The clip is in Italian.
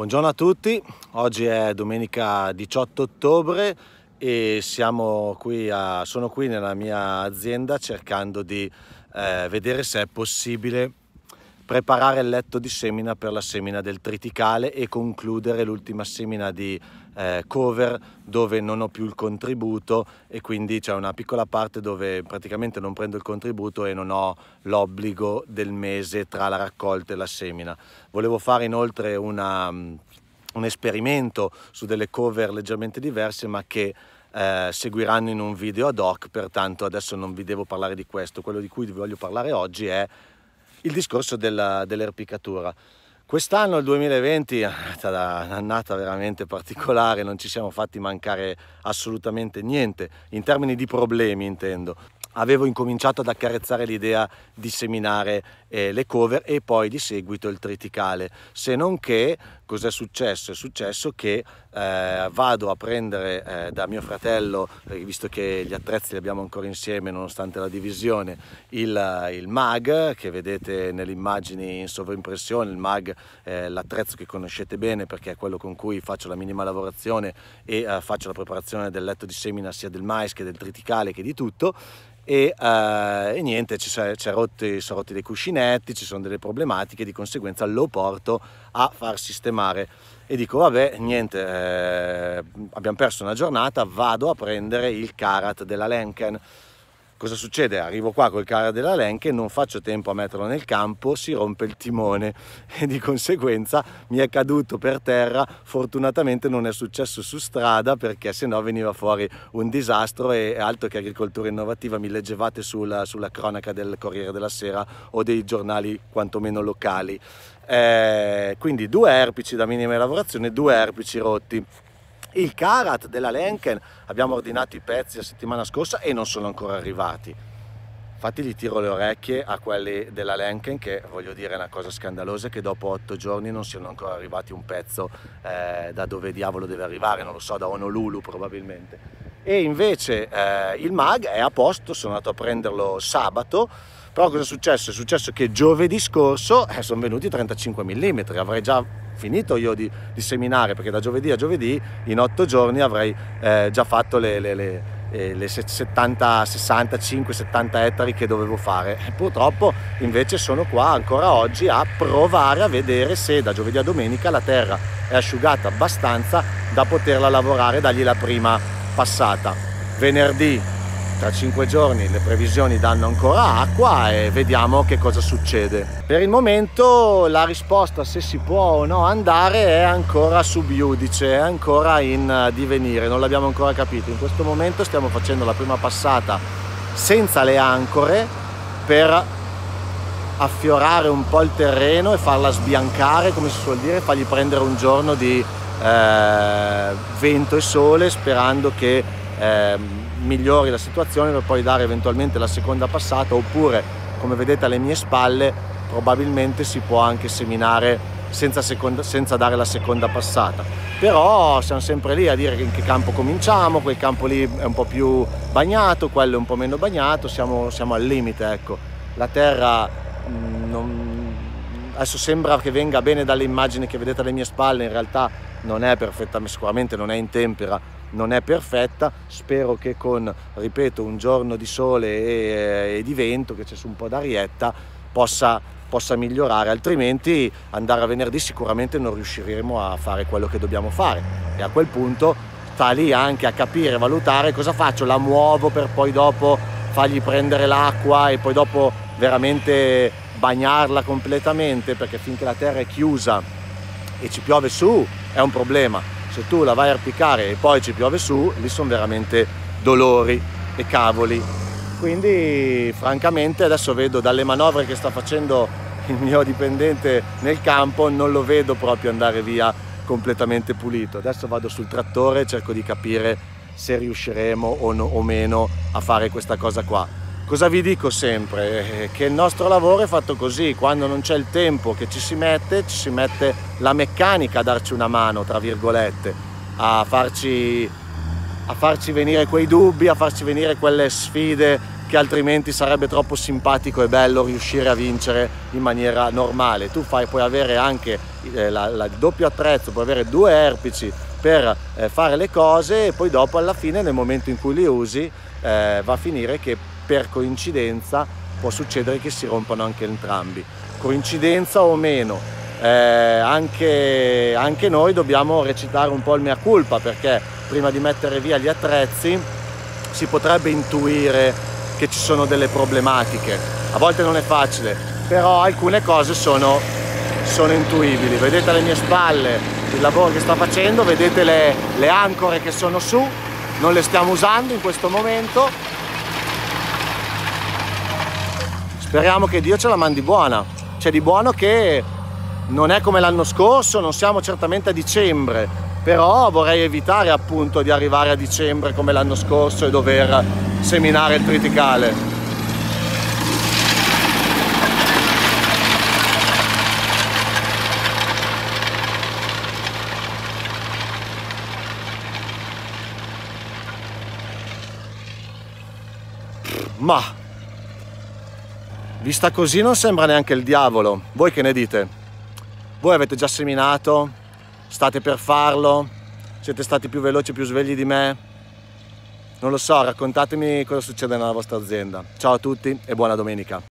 Buongiorno a tutti, oggi è domenica 18 ottobre e qui a, sono qui nella mia azienda cercando di eh, vedere se è possibile preparare il letto di semina per la semina del triticale e concludere l'ultima semina di eh, cover dove non ho più il contributo e quindi c'è una piccola parte dove praticamente non prendo il contributo e non ho l'obbligo del mese tra la raccolta e la semina. Volevo fare inoltre una, mm, un esperimento su delle cover leggermente diverse ma che eh, seguiranno in un video ad hoc, pertanto adesso non vi devo parlare di questo, quello di cui vi voglio parlare oggi è il discorso della, dell'erpicatura. Quest'anno, il 2020, è stata un'annata veramente particolare, non ci siamo fatti mancare assolutamente niente, in termini di problemi intendo avevo incominciato ad accarezzare l'idea di seminare eh, le cover e poi di seguito il triticale, se non che cos'è successo? È successo che eh, vado a prendere eh, da mio fratello, eh, visto che gli attrezzi li abbiamo ancora insieme nonostante la divisione, il, il MAG che vedete nelle immagini in sovraimpressione, il MAG è l'attrezzo che conoscete bene perché è quello con cui faccio la minima lavorazione e eh, faccio la preparazione del letto di semina sia del mais che del triticale che di tutto e, eh, e niente, ci sono, rotti, rotti dei cuscinetti, ci sono delle problematiche, di conseguenza lo porto a far sistemare. E dico vabbè niente, eh, abbiamo perso una giornata, vado a prendere il Karat della Lenken Cosa succede? Arrivo qua col carro della Lenche, non faccio tempo a metterlo nel campo, si rompe il timone e di conseguenza mi è caduto per terra. Fortunatamente non è successo su strada perché sennò veniva fuori un disastro e altro che agricoltura innovativa mi leggevate sulla, sulla cronaca del Corriere della Sera o dei giornali quantomeno locali. Eh, quindi due erpici da minima lavorazione, due erpici rotti il Karat della Lenken abbiamo ordinato i pezzi la settimana scorsa e non sono ancora arrivati. Infatti gli tiro le orecchie a quelli della Lenken che voglio dire è una cosa scandalosa che dopo otto giorni non siano ancora arrivati un pezzo eh, da dove diavolo deve arrivare non lo so da Honolulu probabilmente. E invece eh, il mag è a posto sono andato a prenderlo sabato. Però cosa è successo? È successo che giovedì scorso eh, sono venuti 35 mm avrei già finito io di, di, seminare perché da giovedì a giovedì in otto giorni avrei eh, già fatto le, le, le, eh, le 70, 65, 70 ettari che dovevo fare. E purtroppo invece sono qua ancora oggi a provare a vedere se da giovedì a domenica la terra è asciugata abbastanza da poterla lavorare, dargli la prima passata. Venerdì tra cinque giorni le previsioni danno ancora acqua e vediamo che cosa succede. Per il momento la risposta se si può o no andare è ancora sub iudice, è ancora in divenire, non l'abbiamo ancora capito. In questo momento stiamo facendo la prima passata senza le ancore per affiorare un po' il terreno e farla sbiancare, come si suol dire, fargli prendere un giorno di eh, vento e sole sperando che eh, migliori la situazione per poi dare eventualmente la seconda passata oppure come vedete alle mie spalle probabilmente si può anche seminare senza, seconda, senza dare la seconda passata. Però siamo sempre lì a dire in che campo cominciamo quel campo lì è un po' più bagnato quello è un po' meno bagnato siamo, siamo al limite ecco. La terra mm, non, adesso sembra che venga bene dalle immagini che vedete alle mie spalle in realtà non è perfetta sicuramente non è in tempera non è perfetta, spero che con, ripeto, un giorno di sole e, e di vento, che c'è su un po' d'arietta, possa, possa migliorare, altrimenti andare a venerdì sicuramente non riusciremo a fare quello che dobbiamo fare. E a quel punto sta lì anche a capire, valutare cosa faccio, la muovo per poi dopo fargli prendere l'acqua e poi dopo veramente bagnarla completamente perché finché la terra è chiusa e ci piove su è un problema se tu la vai a arpicare e poi ci piove su, lì sono veramente dolori e cavoli. Quindi francamente adesso vedo dalle manovre che sta facendo il mio dipendente nel campo, non lo vedo proprio andare via completamente pulito. Adesso vado sul trattore e cerco di capire se riusciremo o, no, o meno a fare questa cosa qua. Cosa vi dico sempre? Eh, che il nostro lavoro è fatto così, quando non c'è il tempo che ci si mette, ci si mette la meccanica a darci una mano, tra virgolette, a farci, a farci venire quei dubbi, a farci venire quelle sfide che altrimenti sarebbe troppo simpatico e bello riuscire a vincere in maniera normale. Tu fai, puoi avere anche eh, il doppio attrezzo, puoi avere due erpici per eh, fare le cose e poi dopo alla fine nel momento in cui li usi eh, va a finire che per coincidenza può succedere che si rompano anche entrambi. Coincidenza o meno, eh, anche, anche noi dobbiamo recitare un po' il mea culpa perché prima di mettere via gli attrezzi si potrebbe intuire che ci sono delle problematiche. A volte non è facile, però alcune cose sono, sono intuibili. Vedete alle mie spalle il lavoro che sta facendo, vedete le, le ancore che sono su, non le stiamo usando in questo momento. Speriamo che Dio ce la mandi buona. C'è di buono che non è come l'anno scorso, non siamo certamente a dicembre, però vorrei evitare appunto di arrivare a dicembre come l'anno scorso e dover seminare il triticale. Ma vista così non sembra neanche il diavolo. Voi che ne dite? Voi avete già seminato? State per farlo? Siete stati più veloci, più svegli di me? Non lo so, raccontatemi cosa succede nella vostra azienda. Ciao a tutti e buona domenica.